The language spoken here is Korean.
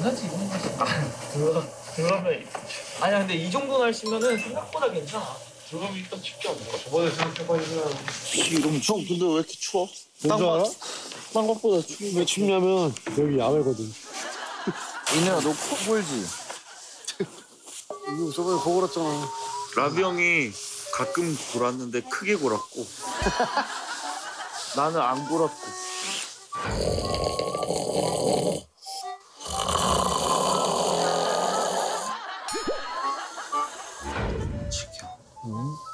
원하지 입는 거지. 그러, 그러면 아니야 근데 이 정도 날씨면은 생각보다 괜찮아. 그러면 일단 춥지 않을까? 저번에 생각해보니까 이러면 형 근데 왜 이렇게 추워? 뭔지 알아? 딴 것보다 추워. 왜 춥냐면 여기 야외거든. 이내야 너코 골지? 이거 저번에 보고 그랬잖아. 라비 형이 가끔 골았는데 크게 골았고 나는 안 골았고 지켜. 응?